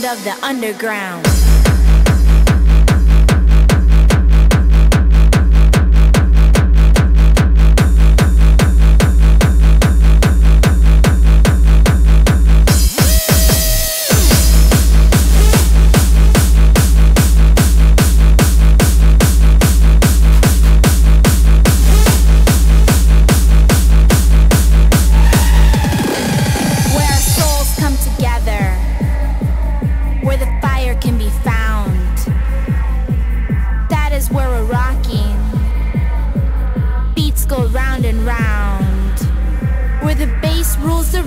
sound of the underground.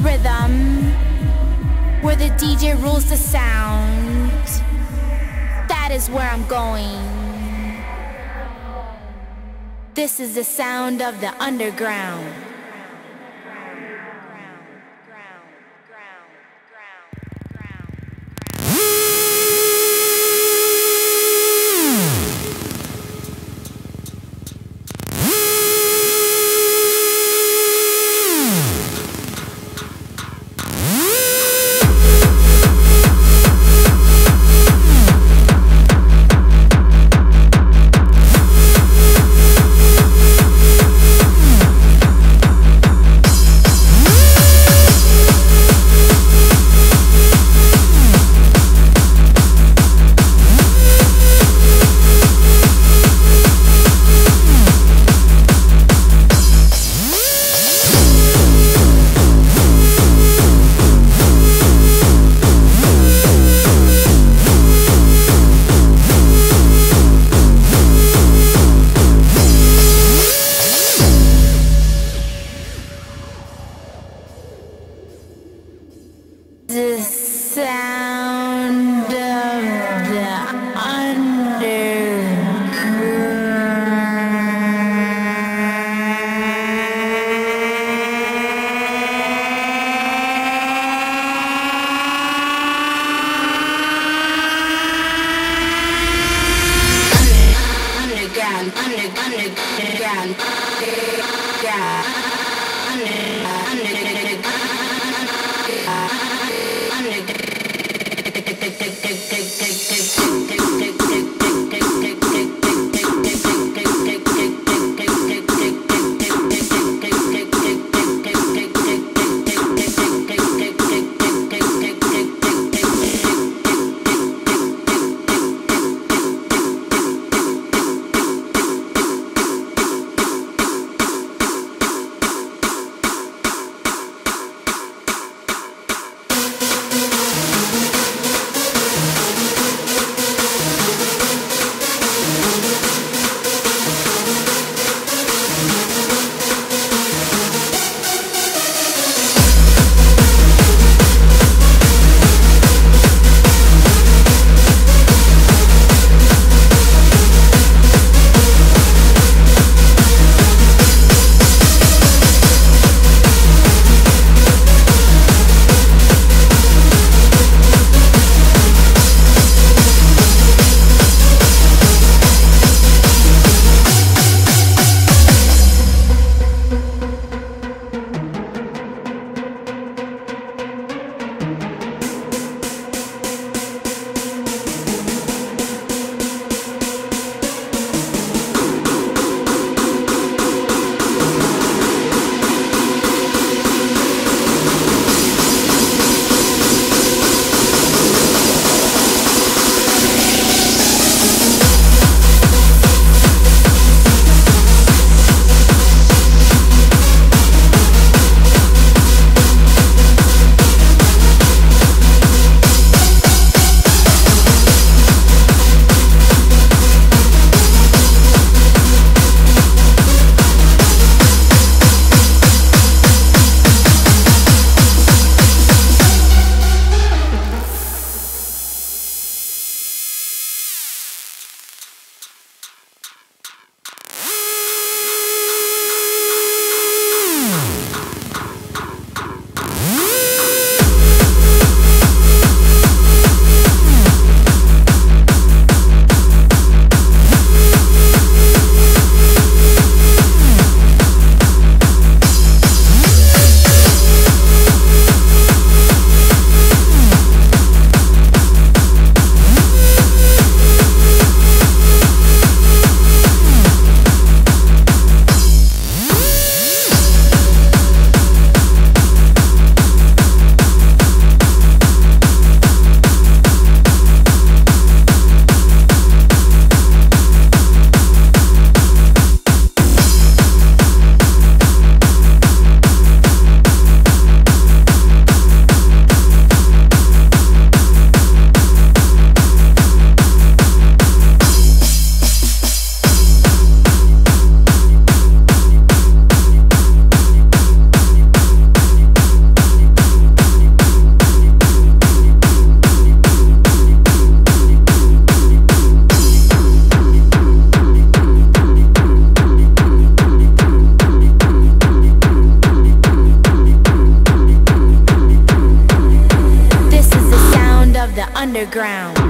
Rhythm, where the DJ rules the sound. That is where I'm going. This is the sound of the underground. The sound ground.